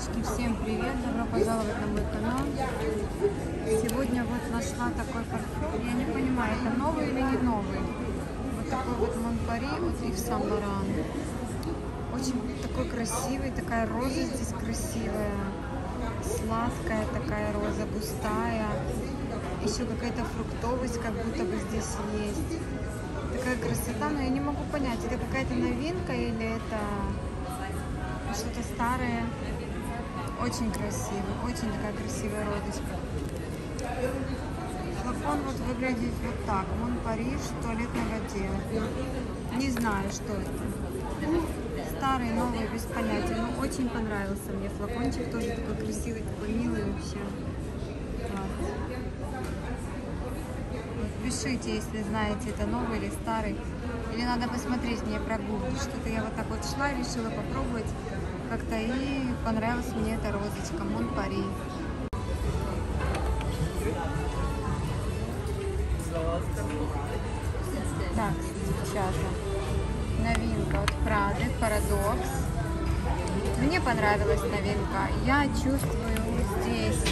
Девочки, всем привет! Добро пожаловать на мой канал. Сегодня вот нашла такой парфюм. Я не понимаю, это новый или не новый. Вот такой вот Монпари от Ив Сен Лоран. Очень такой красивый, такая роза здесь красивая. Сладкая такая роза, густая. Еще какая-то фруктовость как будто бы здесь есть. Такая красота, но я не могу понять, это какая-то новинка или это что-то старое. Очень красивый, очень такая красивая розочка. Флакон вот выглядит вот так. Мон Париж, туалетной воде. Не знаю, что это. Старый, новый, без понятия. Но очень понравился мне флакончик. Тоже такой красивый, такой милый вообще. Пишите, если знаете, это новый или старый. Или надо посмотреть мне прогуглить. Что-то я вот так вот шла, решила попробовать как-то и понравилась мне эта розочка Мон Пари. Так, девчата, новинка от Прады, Парадокс. Мне понравилась новинка. Я чувствую здесь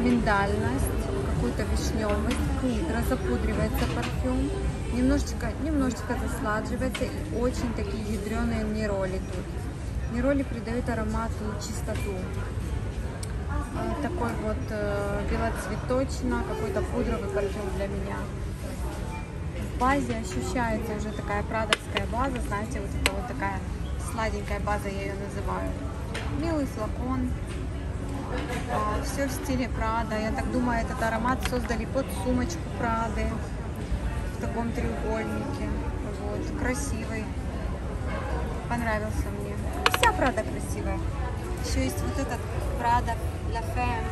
миндальность, какую-то вишневость, хитро запудривается парфюм. Немножечко, немножечко засладживается и очень такие ядреные нероли тут. Нероли придают аромату чистоту. А, такой вот э, белоцветочно, какой-то пудровый парфюм для меня. В базе ощущается уже такая прадовская база, знаете, вот это вот такая сладенькая база, я ее называю. Милый флакон, а, все в стиле Прада. Я так думаю, этот аромат создали под сумочку Прады в таком треугольнике. Вот, красивый. Понравился мне. Вся Прада красивая. Еще есть вот этот Прада La Femme.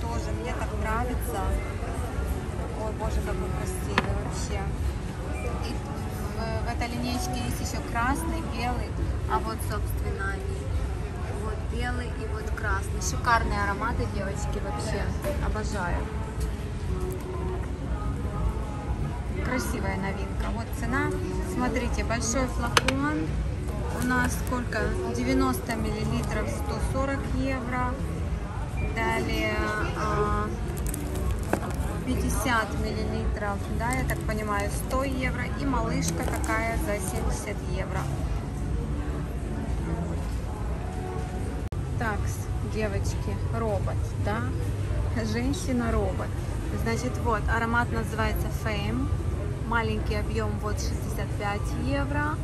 Тоже мне так нравится. Ой, боже, какой красивый вообще. И в, в этой линейке есть еще красный, белый, а вот, собственно, они. Вот белый и вот красный. Шикарные ароматы, девочки, вообще. Обожаю. Красивая новинка. Вот цена. Смотрите, большой флакон у нас сколько? 90 миллилитров 140 евро. Далее 50 миллилитров, да, я так понимаю, 100 евро. И малышка такая за 70 евро. Так, девочки, робот, да? Женщина-робот. Значит, вот, аромат называется Fame. Маленький объем вот 65 евро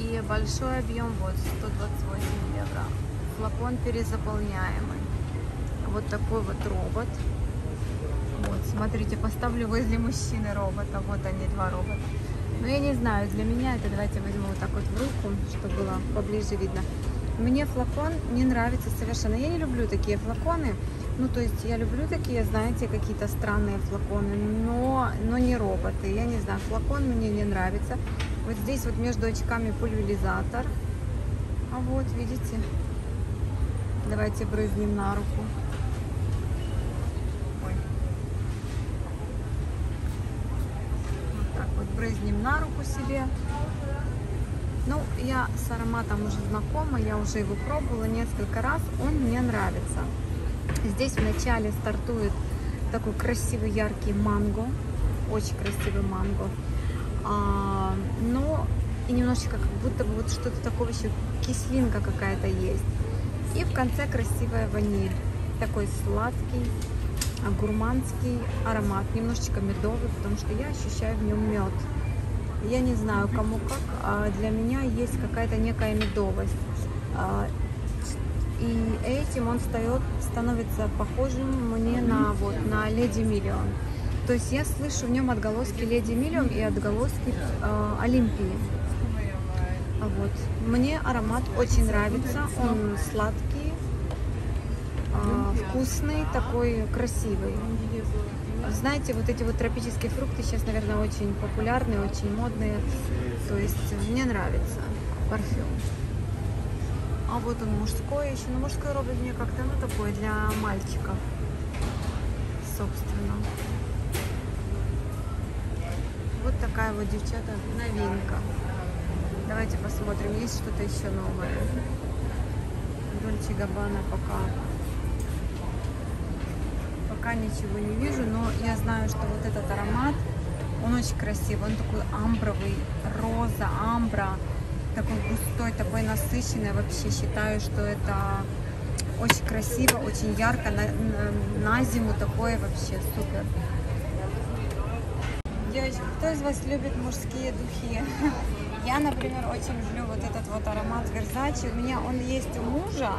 и большой объем вот 128 евро. Флакон перезаполняемый. Вот такой вот робот. Вот, смотрите, поставлю возле мужчины робота. Вот они, два робота. Но я не знаю, для меня это давайте возьму вот так вот в руку, чтобы было поближе видно. Мне флакон не нравится совершенно. Я не люблю такие флаконы. Ну, то есть я люблю такие, знаете, какие-то странные флаконы, но, но не роботы. Я не знаю, флакон мне не нравится. Вот здесь вот между очками пульверизатор. А вот, видите? Давайте брызнем на руку. Вот так вот брызнем на руку себе. Ну, я с ароматом уже знакома, я уже его пробовала несколько раз, он мне нравится. Здесь вначале стартует такой красивый яркий манго, очень красивый манго. А, но и немножечко как будто бы вот что-то такого еще кислинка какая-то есть. И в конце красивая ваниль. Такой сладкий, гурманский аромат. Немножечко медовый, потому что я ощущаю в нем мед. Я не знаю, кому как, а для меня есть какая-то некая медовость. А, и этим он встает, становится похожим мне на, вот, на Леди Миллион. То есть я слышу в нем отголоски Леди Миллион и отголоски э, Олимпии. Вот. Мне аромат очень нравится. Он сладкий, э, вкусный, такой красивый. Знаете, вот эти вот тропические фрукты сейчас, наверное, очень популярные, очень модные. То есть мне нравится парфюм. А вот он мужской еще. Но мужской робот мне как-то, ну, такой для мальчиков, собственно. Вот такая вот, девчата, новинка. Давайте посмотрим, есть что-то еще новое. Дольче Габбана пока пока ничего не вижу, но я знаю, что вот этот аромат, он очень красивый, он такой амбровый, роза, амбра, такой густой, такой насыщенный. Вообще считаю, что это очень красиво, очень ярко, на, на, на зиму такое вообще супер. Девочки, кто из вас любит мужские духи? Я, например, очень люблю вот этот вот аромат Versace. У меня он есть у мужа.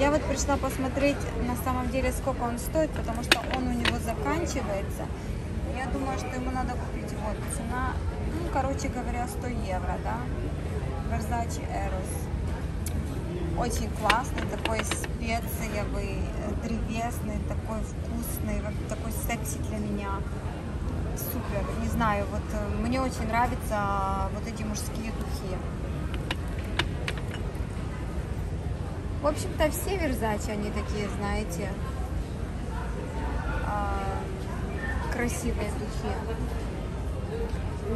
Я вот пришла посмотреть на самом деле, сколько он стоит, потому что он у него заканчивается. Я думаю, что ему надо купить вот цена, ну, короче говоря, 100 евро, да? Versace Eros. Очень классный, такой специевый, древесный, такой вкусный, такой секси для меня супер. Не знаю, вот э, мне очень нравятся вот эти мужские духи. В общем-то, все верзачи, они такие, знаете, а, красивые духи.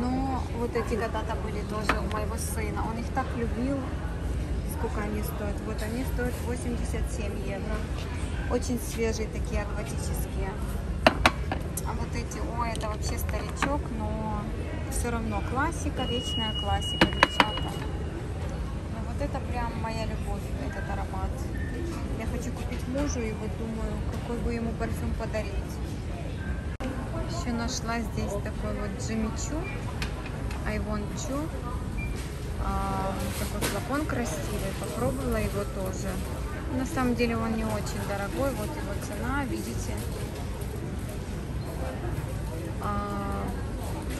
Но вот эти когда-то были тоже у моего сына. Он их так любил. Сколько они стоят? Вот они стоят 87 евро. Очень свежие такие акватические. А вот эти, ой, это вообще старичок, но все равно классика, вечная классика, девчата. Но вот это прям моя любовь, этот аромат. Я хочу купить мужу и вот думаю, какой бы ему парфюм подарить. Еще нашла здесь такой вот Jimmy Choo, I want. А, такой флакон красивый, попробовала его тоже. На самом деле он не очень дорогой, вот его цена, видите, а,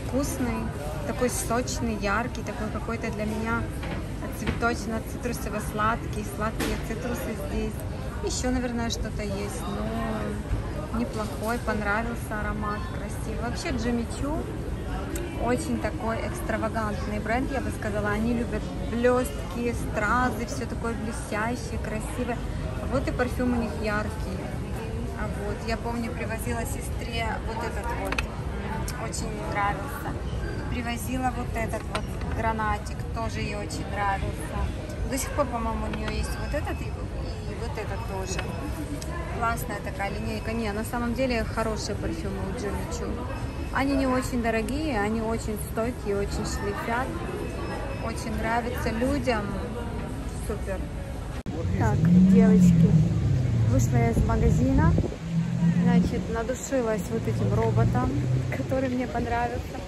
вкусный, такой сочный, яркий, такой какой-то для меня цветочно-цитрусово-сладкий, сладкие цитрусы здесь. Еще, наверное, что-то есть, но неплохой, понравился аромат, красивый. Вообще Джимми очень такой экстравагантный бренд, я бы сказала. Они любят блестки, стразы, все такое блестящее, красивое. Вот и парфюм у них яркий. Вот, я помню, привозила сестре вот этот вот очень нравился. Привозила вот этот вот гранатик, тоже ей очень нравился. До сих пор, по-моему, у нее есть вот этот и, и вот этот тоже. Классная такая линейка. Не, на самом деле хорошие парфюмы у Джимми Чу. Они не очень дорогие, они очень стойкие, очень шлифят. Очень нравятся людям. Супер. Так, девочки, вышла я из магазина. Значит, надушилась вот этим роботом, который мне понравился.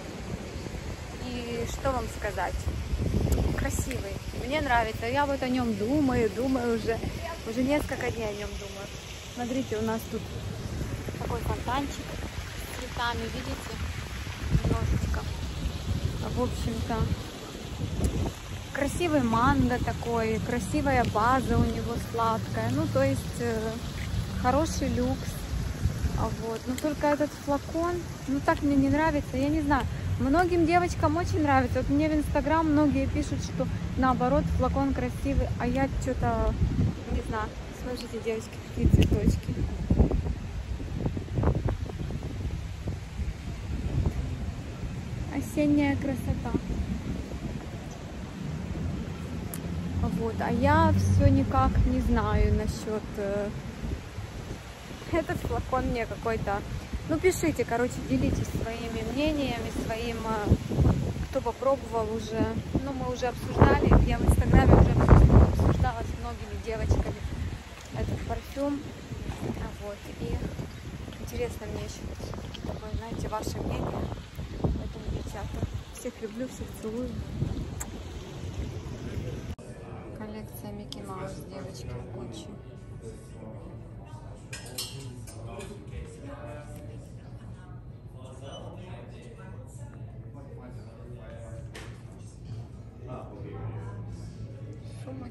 И что вам сказать? Красивый. Мне нравится. Я вот о нем думаю, думаю уже. Уже несколько дней о нем думаю. Смотрите, у нас тут такой фонтанчик с цветами, видите? Немножечко. В общем-то, красивый манго такой, красивая база у него сладкая. Ну, то есть, э, хороший люкс. А вот. Но только этот флакон, ну так мне не нравится, я не знаю. Многим девочкам очень нравится. Вот мне в Инстаграм многие пишут, что наоборот флакон красивый, а я что-то, не знаю. Смотрите, девочки, какие цветочки. Осенняя красота. Вот, а я все никак не знаю насчет э, этот флакон мне какой-то... Ну, пишите, короче, делитесь своими мнениями, своим, э, кто попробовал уже. Ну, мы уже обсуждали, я в Инстаграме уже обсуждала с многими девочками этот парфюм. Вот, и интересно мне еще такое, знаете, ваше мнение. Поэтому, девчата, всех люблю, всех целую. Коллекция Микки Маус, девочки, в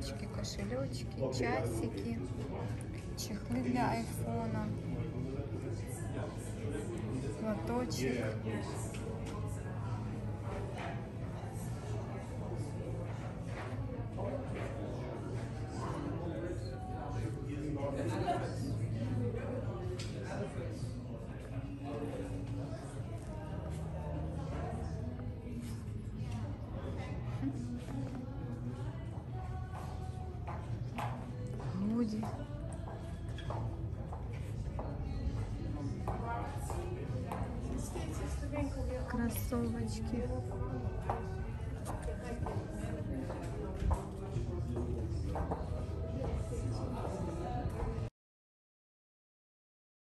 Сумочки, кошелечки, часики, чехлы для айфона, платочек. людей. Кроссовочки.